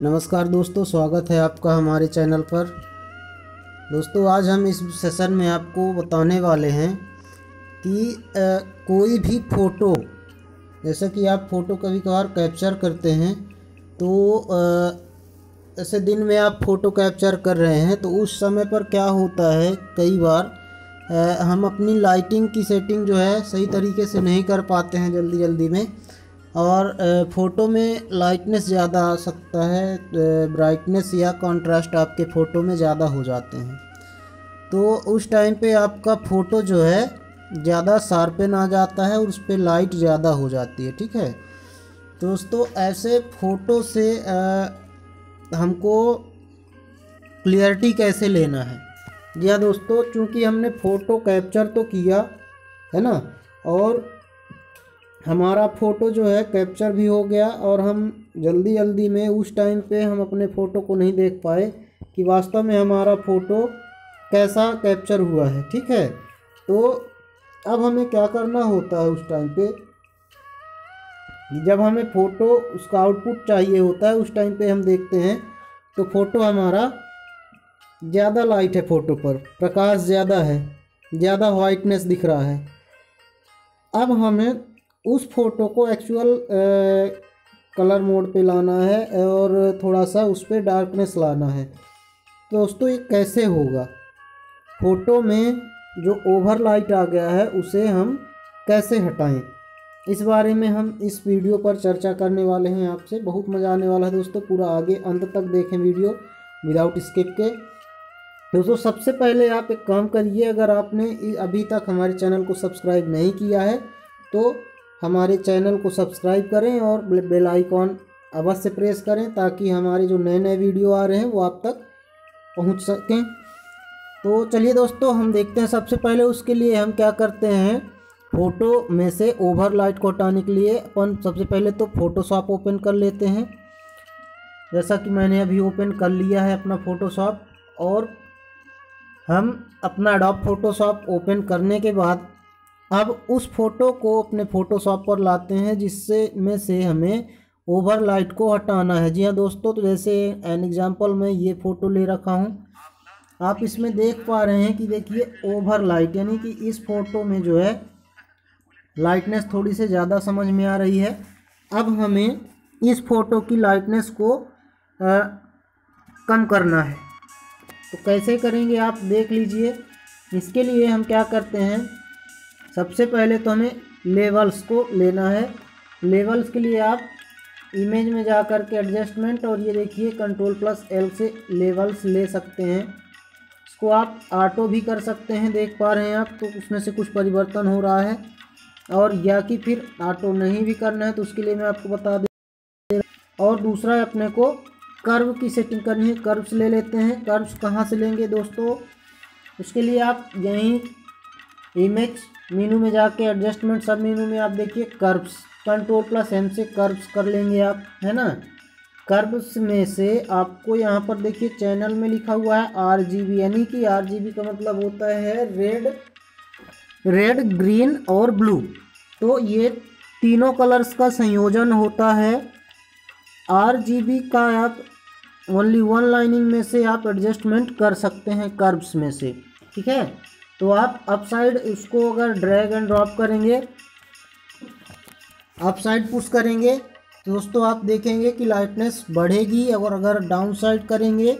नमस्कार दोस्तों स्वागत है आपका हमारे चैनल पर। दोस्तों आज हम इस सेशन में आपको बताने वाले हैं कि अ, कोई भी फ़ोटो जैसा कि आप फ़ोटो कभी कभार कैप्चर करते हैं तो ऐसे दिन में आप फ़ोटो कैप्चर कर रहे हैं तो उस समय पर क्या होता है कई बार अ, हम अपनी लाइटिंग की सेटिंग जो है सही तरीके से नहीं कर पाते हैं जल्दी जल्दी में। और फ़ोटो में लाइटनेस ज़्यादा आ सकता है ब्राइटनेस या कंट्रास्ट आपके फ़ोटो में ज़्यादा हो जाते हैं। तो उस टाइम पे आपका फ़ोटो जो है ज़्यादा शार्पन आ जाता है और उस पर लाइट ज़्यादा हो जाती है ठीक है? दोस्तों ऐसे फ़ोटो से अ, हमको क्लियरिटी कैसे लेना है? हाँ दोस्तों चूँकि हमने फ़ोटो कैप्चर तो किया है ना? और हमारा फ़ोटो जो है कैप्चर भी हो गया और हम जल्दी जल्दी में उस टाइम पे हम अपने फ़ोटो को नहीं देख पाए कि वास्तव में हमारा फ़ोटो कैसा कैप्चर हुआ है, ठीक है? तो अब हमें क्या करना होता है उस टाइम पे? जब हमें फ़ोटो, उसका आउटपुट चाहिए होता है, उस टाइम पे हम देखते हैं तो फ़ोटो हमारा ज़्यादा लाइट है फ़ोटो पर, प्रकाश ज़्यादा है, ज़्यादा वाइटनेस दिख रहा है। अब हमें उस फ़ोटो को एक्चुअल कलर मोड पे लाना है और थोड़ा सा उस पर डार्कनेस लाना है। तो दोस्तों, ये कैसे होगा? फ़ोटो में जो ओवर लाइट आ गया है, उसे हम कैसे हटाएँ? इस बारे में हम इस वीडियो पर चर्चा करने वाले हैं आपसे। बहुत मज़ा आने वाला है दोस्तों, पूरा आगे अंत तक देखें वीडियो विदाउट स्किप के। दोस्तों, सबसे पहले आप एक काम करिए, अगर आपने अभी तक हमारे चैनल को सब्सक्राइब नहीं किया है तो हमारे चैनल को सब्सक्राइब करें और बेल आइकॉन अवश्य प्रेस करें ताकि हमारे जो नए नए वीडियो आ रहे हैं वो आप तक पहुँच सकें। तो चलिए दोस्तों, हम देखते हैं सबसे पहले उसके लिए हम क्या करते हैं। फ़ोटो में से ओवर लाइट को हटाने के लिए अपन सबसे पहले तो फ़ोटोशॉप ओपन कर लेते हैं। जैसा कि मैंने अभी ओपन कर लिया है अपना फ़ोटोशॉप और हम अपना अडॉप फ़ोटोशॉप ओपन करने के बाद अब उस फ़ोटो को अपने फ़ोटोशॉप पर लाते हैं जिससे में से हमें ओवर लाइट को हटाना है। जी हाँ दोस्तों तो जैसे एन एग्जांपल मैं ये फ़ोटो ले रखा हूँ। आप इसमें देख पा रहे हैं कि देखिए ओवर लाइट यानी कि इस फ़ोटो में जो है लाइटनेस थोड़ी से ज़्यादा समझ में आ रही है। अब हमें इस फ़ोटो की लाइटनेस को अ, कम करना है। तो कैसे करेंगे आप देख लीजिए। इसके लिए हम क्या करते हैं सबसे पहले तो हमें लेवल्स को लेना है। लेवल्स के लिए आप इमेज में जा कर के एडजस्टमेंट और ये देखिए कंट्रोल प्लस एल से लेवल्स ले सकते हैं। इसको आप ऑटो भी कर सकते हैं, देख पा रहे हैं आप तो उसमें से कुछ परिवर्तन हो रहा है। और या कि फिर ऑटो नहीं भी करना है तो उसके लिए मैं आपको बता दे और दूसरा अपने को कर्व की सेटिंग करनी है। कर्व्स ले लेते हैं। कर्व्स कहाँ से लेंगे दोस्तों? उसके लिए आप यहीं इमेज, मीनू में जाके एडजस्टमेंट सब मीनू में आप देखिए कर्व्स कंट्रोल प्लस एम से कर्व्स कर लेंगे आप, है ना? कर्व्स में से आपको यहाँ पर देखिए चैनल में लिखा हुआ है आर जी बी यानी कि आर जी बी का मतलब होता है रेड रेड ग्रीन और ब्लू तो ये तीनों कलर्स का संयोजन होता है। आर जी बी का आप ओनली वन लाइनिंग में से आप एडजस्टमेंट कर सकते हैं कर्व्स में से, ठीक है? तो आप अप साइड उसको अगर ड्रैग एंड ड्रॉप करेंगे अप साइड पुश करेंगे तो दोस्तों आप देखेंगे कि लाइटनेस बढ़ेगी। और अगर डाउन साइड करेंगे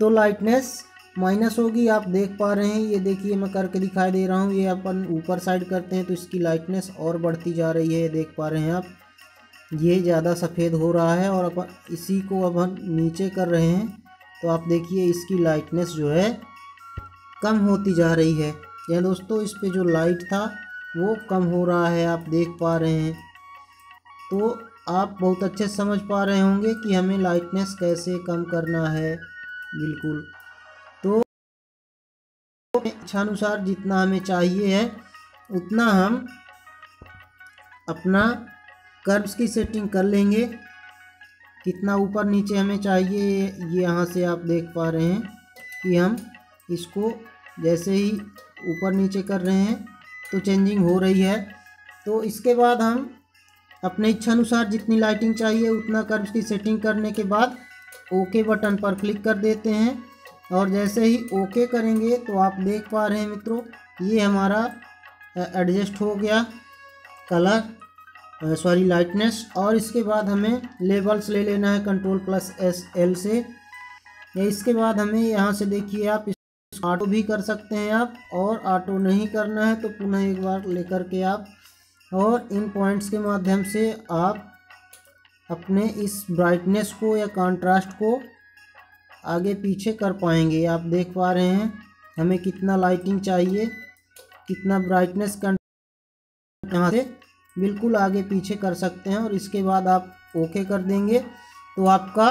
तो लाइटनेस माइनस होगी। आप देख पा रहे हैं, ये देखिए मैं करके दिखाई दे रहा हूँ। ये अपन ऊपर साइड करते हैं तो इसकी लाइटनेस और बढ़ती जा रही है। देख पा रहे हैं आप। ये ज़्यादा सफ़ेद हो रहा है और अपन इसी को अब हम नीचे कर रहे हैं। तो आप देखिए इसकी लाइटनेस जो है कम होती जा रही है। यह दोस्तों, इस पे जो लाइट था, वो कम हो रहा है, आप देख पा रहे हैं। तो आप बहुत अच्छे समझ पा रहे होंगे कि हमें लाइटनेस कैसे कम करना है। बिल्कुल। तो इच्छानुसार जितना हमें चाहिए है, उतना हम अपना कर्व्स की सेटिंग कर लेंगे। कितना ऊपर नीचे हमें चाहिए, ये यहाँ से आप देख पा रहे हैं कि हम इसको जैसे ही ऊपर नीचे कर रहे हैं तो चेंजिंग हो रही है। तो इसके बाद हम अपने इच्छानुसार जितनी लाइटिंग चाहिए, उतना कर्व्स की सेटिंग करने के बाद ओके बटन पर क्लिक कर देते हैं। और जैसे ही ओके करेंगे तो आप देख पा रहे हैं मित्रों, ये हमारा एडजस्ट हो गया कलर सॉरी लाइटनेस और इसके बाद हमें लेबल्स ले लेना है कंट्रोल प्लस एस एल से। इसके बाद हमें यहाँ से देखिए आप ऑटो भी कर सकते हैं आप, और ऑटो नहीं करना है तो पुनः एक बार लेकर के आप, और इन पॉइंट्स के माध्यम से आप अपने इस ब्राइटनेस को या कंट्रास्ट को आगे पीछे कर पाएँगे। आप देख पा रहे हैं, हमें कितना लाइटिंग चाहिए, कितना ब्राइटनेस यहाँ से बिल्कुल आगे पीछे कर सकते हैं, और इसके बाद आप ओके कर देंगे तो आपका